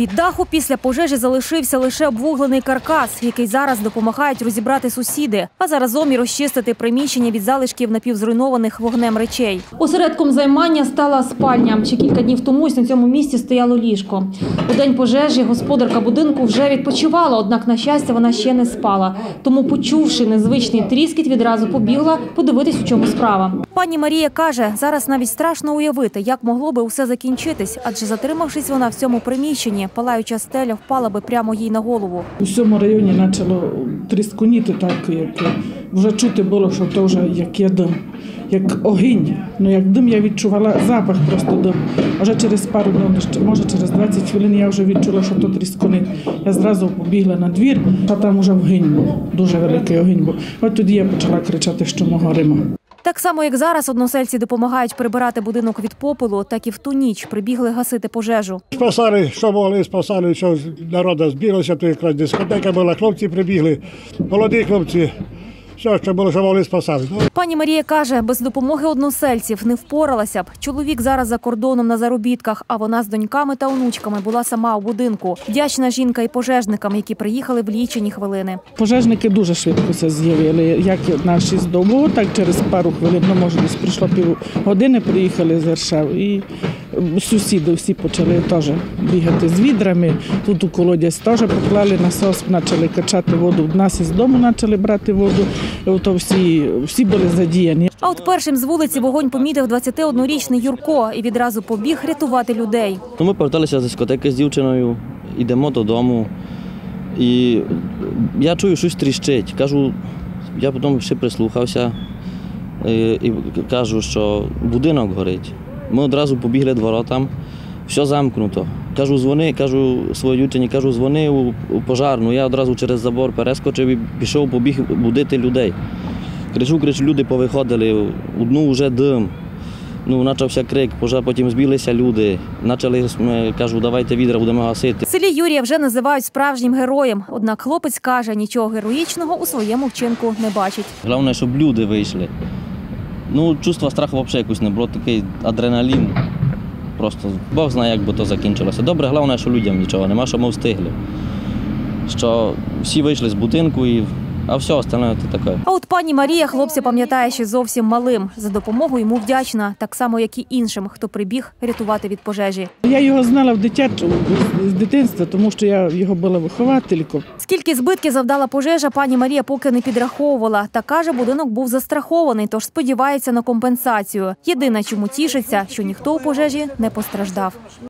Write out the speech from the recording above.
Від даху після пожежі залишився лише обвуглений каркас, який зараз допомагають розібрати сусіди, а заразом і розчистити приміщення від залишків напівзруйнованих вогнем речей. Осередком займання стала спальня. Ще кілька днів тому на цьому місці стояло ліжко. У день пожежі господарка будинку вже відпочивала, однак, на щастя, вона ще не спала. Тому, почувши незвичний тріскіт, відразу побігла подивитись, у чому справа. Пані Марія каже, зараз навіть страшно уявити, як могло би усе закінчитись, адже затримавшись вона в цьому приміщенні, палаюча стеля впала би прямо їй на голову. У всьому районі почало трісконіти, так як вже чути було, що то вже як є дим, як огінь. Ну як дим я відчувала запах просто дим. А вже через пару днів, може через 20 хвилин я вже відчула, що то трісконить. Я зразу побігла на двір, а там вже огінь був, дуже великий огінь був. От тоді я почала кричати, що мого Рима. Так само, як зараз односельці допомагають прибирати будинок від попелу, так і в ту ніч прибігли гасити пожежу. Спасали, що могли, спасали, що народу збіглося, то якраз дискотека була, хлопці прибігли, молоді хлопці, все, що було, що могли, спасали. Ну, Пані Марія каже, без допомоги односельців не впоралася б. Чоловік зараз за кордоном на заробітках, а вона з доньками та онучками була сама у будинку. Вдячна жінка і пожежникам, які приїхали в лічені хвилини. Пожежники дуже швидко це з'явили. Як на 6 добу, так через пару хвилин, ну може десь прийшло пів години, приїхали з Варшави. І сусіди всі почали теж бігати з відрами. Тут у колодязь теж поклали насос, почали качати воду. В нас із дому почали брати воду. То всі, всі були задіяні. А от першим з вулиці вогонь помітив 21-річний Юрко і відразу побіг рятувати людей. Ну, ми поверталися з дискотеки з дівчиною, йдемо додому. І я чую, щось тріщить. Кажу, я потім ще прислухався і, і кажу, що будинок горить. Ми одразу побігли дворотам, все замкнуто. Кажу, дзвони, кажу своїй дівчині, кажу, дзвони у, пожарну. Я одразу через забор перескочив і пішов, побіг будити людей. Кричу, кричу, люди повиходили, одну вже дим. Ну, почався крик, пожар, потім збіглися люди. Почали, е, кажу, давайте відра будемо гасити. В селі Юрія вже називають справжнім героєм. Однак хлопець каже, нічого героїчного у своєму вчинку не бачить. Головне, щоб люди вийшли. Ну, чувство страху взагалі якось не було, такий адреналін. Просто Бог знає, як би то закінчилося. Добре, головне, що людям нічого нема, що ми встигли. Що всі вийшли з будинку, і... а все остальне це таке. А от пані Марія хлопця пам'ятає ще зовсім малим. За допомогу йому вдячна, так само, як і іншим, хто прибіг рятувати від пожежі. Я його знала в дитячому з дитинства, тому що я його була виховательком. Скільки збитків завдала пожежа, пані Марія поки не підраховувала. Та каже, будинок був застрахований, тож сподівається на компенсацію. Єдине, чому тішиться, що ніхто у пожежі не постраждав.